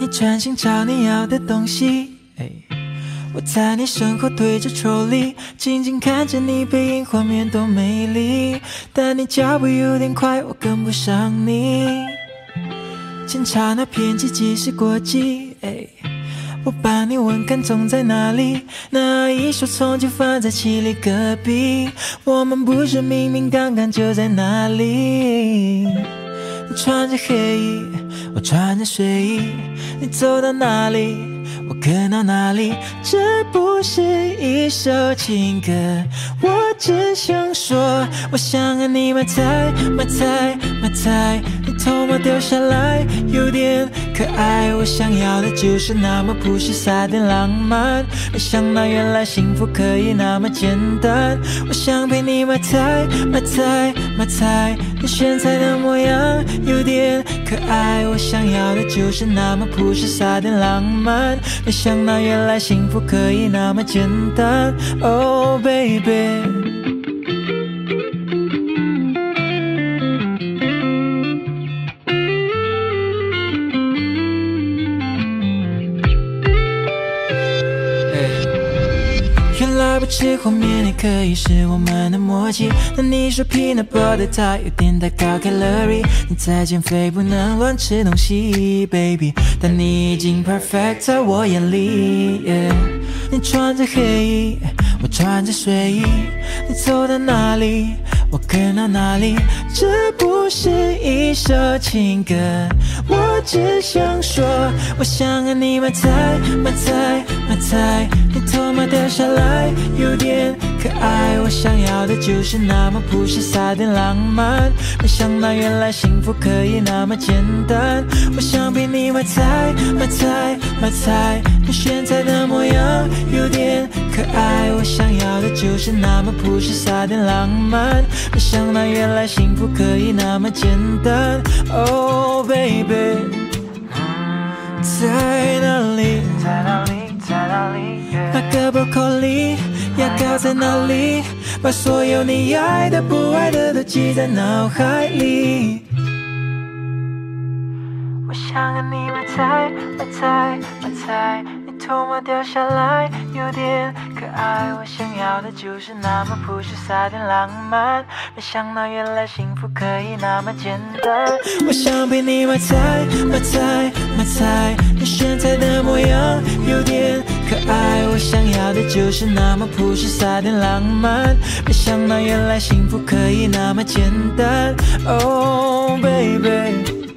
你专心找你要的东西。我在你身后对着抽离，静静看着你背影，画面多美丽。但你脚步有点快，我跟不上你。检查那片机，即是过季。我把你问看总在哪里？那一束从就放在七里隔壁。我们不是明明刚刚就在那里？你穿着黑衣，我穿着睡衣，你走到哪里？我跟到哪里？这不是一首情歌，我只想说，我想和你买菜买菜买菜，头毛掉下来有点可爱。我想要的就是那么朴实，撒点浪漫。没想到原来幸福可以那么简单。我想陪你买菜买菜买菜，你现在的模样有点可爱。我想要的就是那么朴实，撒点浪漫。没想到原来幸福可以那么简单，Oh baby。不吃后面也可以是我们的默契。那你说 peanut butter 它有点太高 calorie，你在减肥不能乱吃东西，baby。但你已经 perfect 在我眼里。你穿着黑衣，我穿着睡衣，你走到哪里，我跟到哪里。这不是一首情歌，我只想说，我想和你买菜买菜买菜，你头发掉下来有点可爱。我想要的就是那么朴实，撒点浪漫。没想到原来幸福可以那么简单。我想陪你买菜买菜买菜，你选菜的模样有点可爱。我想就是那么朴实，撒点浪漫。没想到原来幸福。可以那么简单，Oh baby，在哪里？在哪里？在哪里？那个 broccoli 牙膏在哪里？把所有你爱的、不爱的都记在脑海里。我想和你买菜，买菜，买菜。你头发掉下来有点可爱，我想要的就是那么朴实，撒点浪漫。没想到原来幸福可以那么简单。我想陪你买菜买菜买菜，你选菜的模样有点可爱。我想要的就是那么朴实，撒点浪漫。没想到原来幸福可以那么简单。，Oh baby。